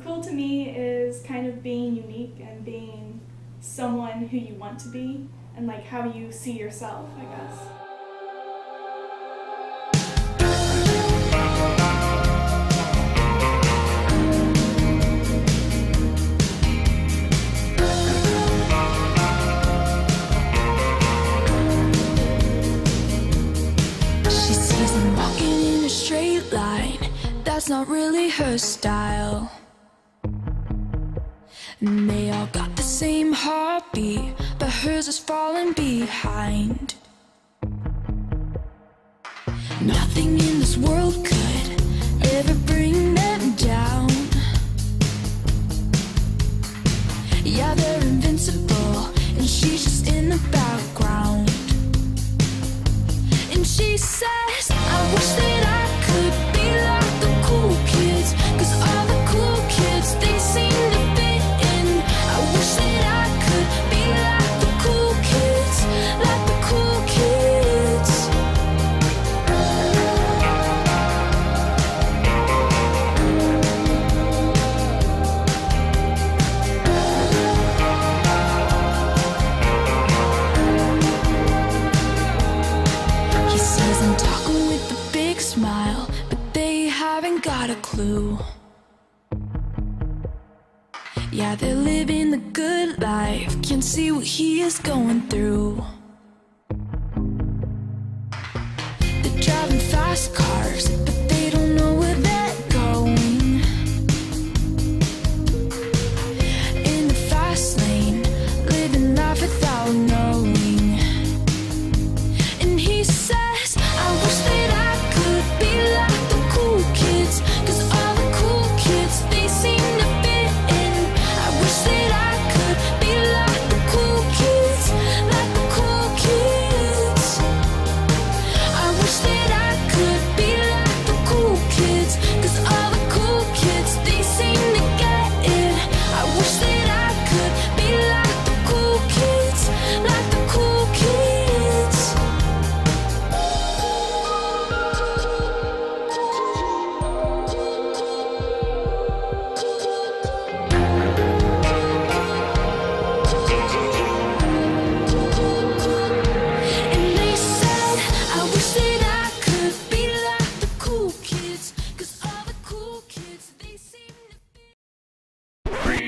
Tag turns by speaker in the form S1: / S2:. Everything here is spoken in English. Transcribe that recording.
S1: Cool to me is kind of being unique and being someone who you want to be and like how you see yourself, I guess.
S2: She sees him walking in a straight line. That's not really her style. And they all got the same heartbeat, but hers is falling behind. Nothing in this world could ever bring them down. Yeah, they're invincible, and she's just in the background. And she says, I wish that haven't got a clue. Yeah, they're living the good life, can't see what he is going through. They're driving fast cars,